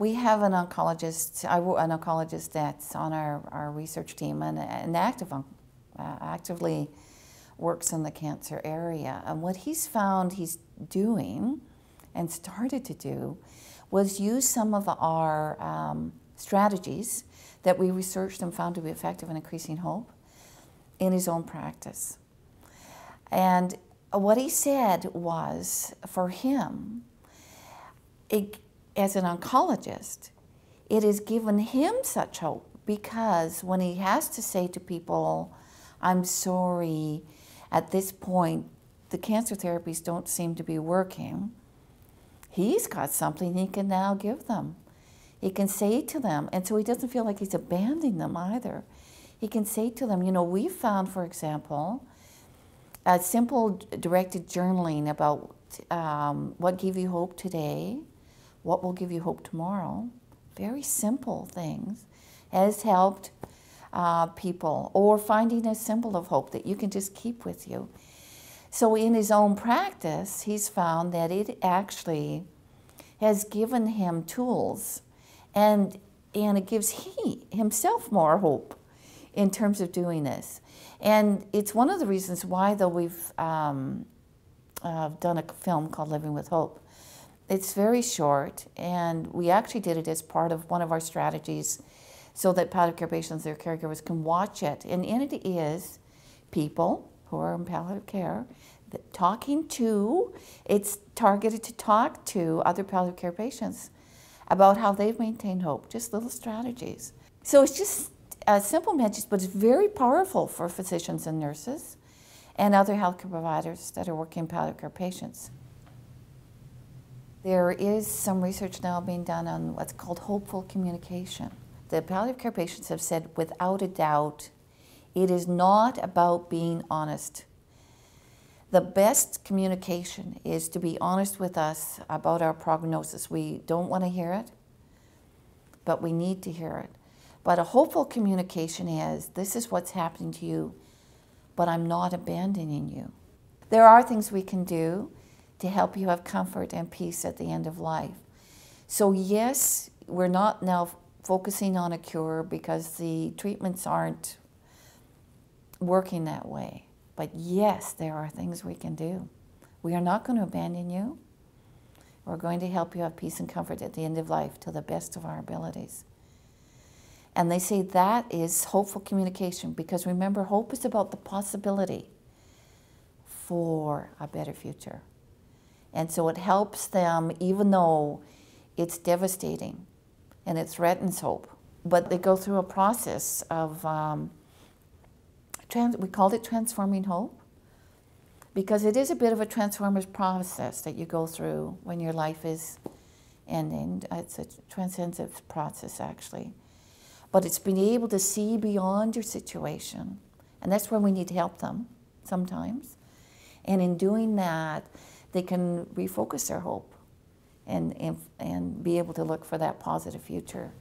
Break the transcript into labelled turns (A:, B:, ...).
A: We have an oncologist, an oncologist that's on our, our research team and an active, uh, actively works in the cancer area. And what he's found he's doing and started to do was use some of our um, strategies that we researched and found to be effective in increasing hope in his own practice. And what he said was for him, it, as an oncologist, it has given him such hope because when he has to say to people, I'm sorry, at this point, the cancer therapies don't seem to be working, he's got something he can now give them. He can say to them, and so he doesn't feel like he's abandoning them either. He can say to them, you know, we found, for example, a simple directed journaling about um, what gave you hope today, what will give you hope tomorrow, very simple things, has helped uh, people, or finding a symbol of hope that you can just keep with you. So, in his own practice, he's found that it actually has given him tools and, and it gives he himself more hope in terms of doing this. And it's one of the reasons why, though, we've um, uh, done a film called Living with Hope it's very short, and we actually did it as part of one of our strategies so that palliative care patients, their caregivers, can watch it. And in it is people who are in palliative care talking to, it's targeted to talk to other palliative care patients about how they've maintained hope, just little strategies. So it's just a simple message, but it's very powerful for physicians and nurses and other healthcare providers that are working palliative care patients. There is some research now being done on what's called hopeful communication. The palliative care patients have said without a doubt, it is not about being honest. The best communication is to be honest with us about our prognosis. We don't want to hear it, but we need to hear it. But a hopeful communication is this is what's happening to you, but I'm not abandoning you. There are things we can do to help you have comfort and peace at the end of life. So, yes, we're not now focusing on a cure because the treatments aren't working that way. But yes, there are things we can do. We are not going to abandon you. We're going to help you have peace and comfort at the end of life to the best of our abilities. And they say that is hopeful communication because remember, hope is about the possibility for a better future. And so it helps them, even though it's devastating and it threatens hope. But they go through a process of, um, trans- we called it transforming hope because it is a bit of a transformative process that you go through when your life is ending. It's a transcendent process, actually. But it's being able to see beyond your situation. And that's where we need to help them sometimes. And in doing that, they can refocus their hope and, and, and be able to look for that positive future.